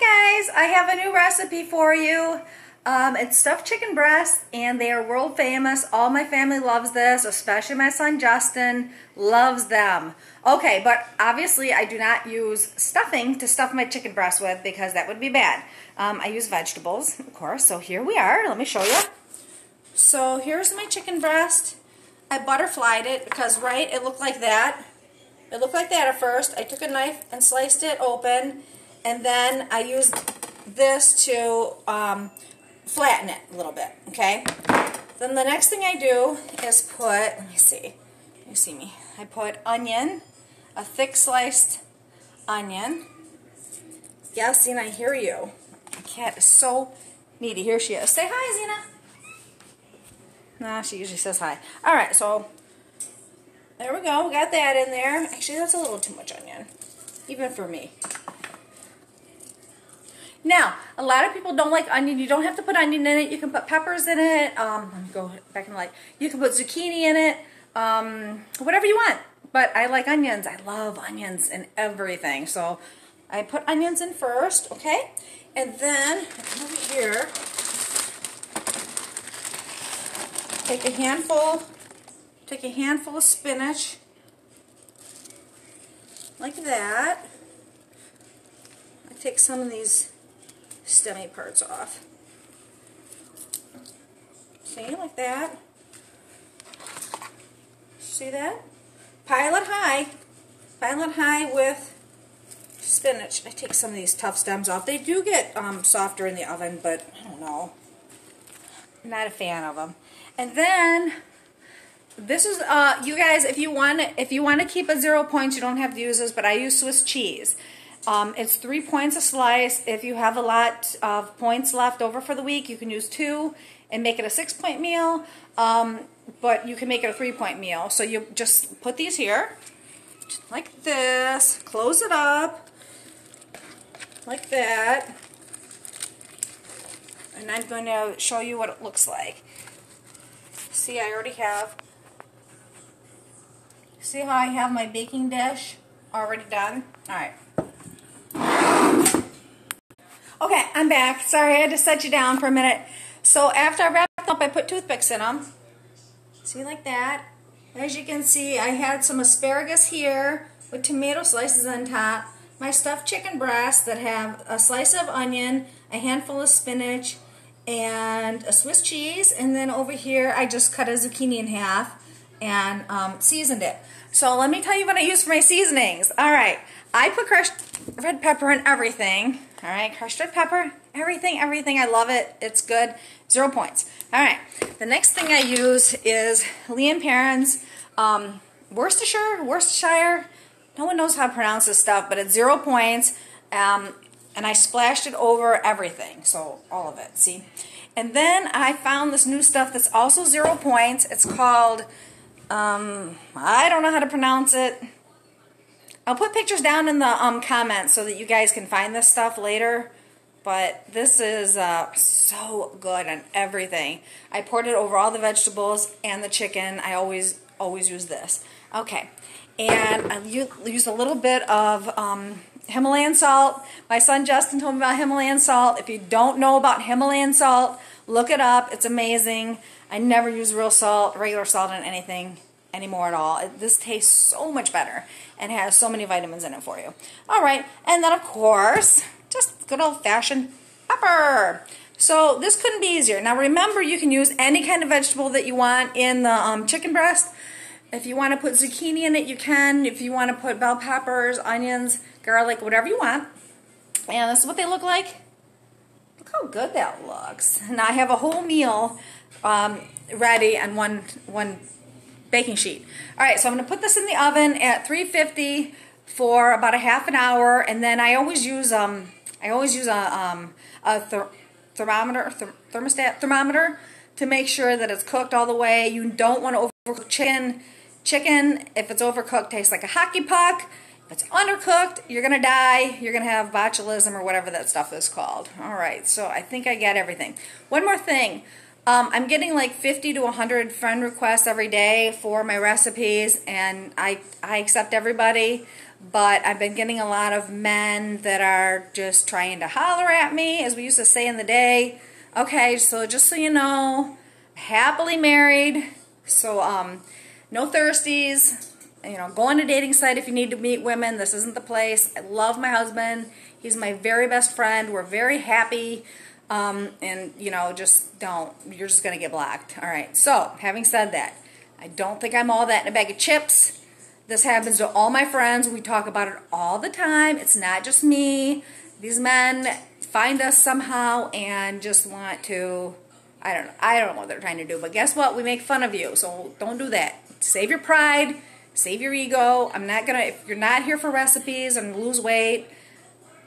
Guys, I have a new recipe for you. Um, it's stuffed chicken breasts and they are world famous. All my family loves this, especially my son Justin loves them. Okay, but obviously I do not use stuffing to stuff my chicken breast with because that would be bad. Um, I use vegetables, of course, so here we are. Let me show you. So here's my chicken breast. I butterflied it because, right, it looked like that. It looked like that at first. I took a knife and sliced it open and then I use this to um, flatten it a little bit, okay? Then the next thing I do is put, let me see, you see me, I put onion, a thick sliced onion. Yes, Zena, I hear you. My cat is so needy. Here she is. Say hi, Zena. Nah, she usually says hi. All right, so there we go. We got that in there. Actually, that's a little too much onion, even for me. Now, a lot of people don't like onion. You don't have to put onion in it. You can put peppers in it. Um, let me go back in the light. You can put zucchini in it. Um, whatever you want. But I like onions. I love onions and everything. So I put onions in first, okay? And then over here, take a handful, take a handful of spinach, like that. I take some of these stemmy parts off. See, like that. See that? Pile it high. Pile it high with spinach. I take some of these tough stems off. They do get um, softer in the oven, but I don't know. I'm not a fan of them. And then this is uh, you guys. If you want, if you want to keep a zero points, you don't have to use this. But I use Swiss cheese. Um, it's three points a slice. If you have a lot of points left over for the week, you can use two and make it a six point meal. Um, but you can make it a three point meal. So you just put these here like this, close it up like that. And I'm going to show you what it looks like. See, I already have, see how I have my baking dish already done? All right. Okay, I'm back. Sorry, I had to set you down for a minute. So after I wrapped up, I put toothpicks in them. See, like that. As you can see, I had some asparagus here with tomato slices on top. My stuffed chicken breasts that have a slice of onion, a handful of spinach, and a Swiss cheese. And then over here, I just cut a zucchini in half and um, seasoned it. So let me tell you what I use for my seasonings. All right, I put crushed red pepper in everything. All right, crushed red pepper, everything, everything. I love it. It's good. Zero points. All right, the next thing I use is Lea & Perrins um, Worcestershire, Worcestershire. No one knows how to pronounce this stuff, but it's zero points. Um, and I splashed it over everything, so all of it, see? And then I found this new stuff that's also zero points. It's called um, I don't know how to pronounce it. I'll put pictures down in the um, comments so that you guys can find this stuff later. But this is uh, so good on everything. I poured it over all the vegetables and the chicken. I always, always use this. Okay. And I use a little bit of um, Himalayan salt. My son Justin told me about Himalayan salt. If you don't know about Himalayan salt, look it up. It's amazing. I never use real salt, regular salt in anything anymore at all. This tastes so much better and has so many vitamins in it for you. All right, and then of course, just good old-fashioned pepper. So this couldn't be easier. Now remember, you can use any kind of vegetable that you want in the um, chicken breast. If you want to put zucchini in it, you can. If you want to put bell peppers, onions, garlic, whatever you want. And this is what they look like. How good that looks. Now I have a whole meal um, ready on one, one baking sheet. All right, so I'm going to put this in the oven at 350 for about a half an hour, and then I always use um I always use a um a ther thermometer ther thermostat thermometer to make sure that it's cooked all the way. You don't want to overcook chicken. Chicken, if it's overcooked, tastes like a hockey puck. If it's undercooked, you're going to die. You're going to have botulism or whatever that stuff is called. All right, so I think I get everything. One more thing. Um, I'm getting like 50 to 100 friend requests every day for my recipes, and I, I accept everybody. but I've been getting a lot of men that are just trying to holler at me, as we used to say in the day. Okay, so just so you know, happily married, so um, no thirsties. You know, go on a dating site if you need to meet women. This isn't the place. I love my husband. He's my very best friend. We're very happy. Um, and, you know, just don't. You're just going to get blocked. All right. So, having said that, I don't think I'm all that in a bag of chips. This happens to all my friends. We talk about it all the time. It's not just me. These men find us somehow and just want to I don't know. I don't know what they're trying to do, but guess what? We make fun of you, so don't do that. Save your pride, save your ego. I'm not gonna. If you're not here for recipes and lose weight,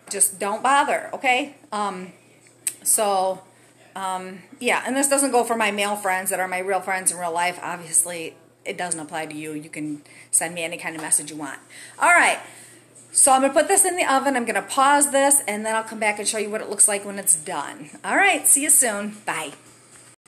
just don't bother. Okay. Um. So, um. Yeah, and this doesn't go for my male friends that are my real friends in real life. Obviously, it doesn't apply to you. You can send me any kind of message you want. All right. So I'm to put this in the oven. I'm to pause this, and then I'll come back and show you what it looks like when it's done. All right. See you soon. Bye.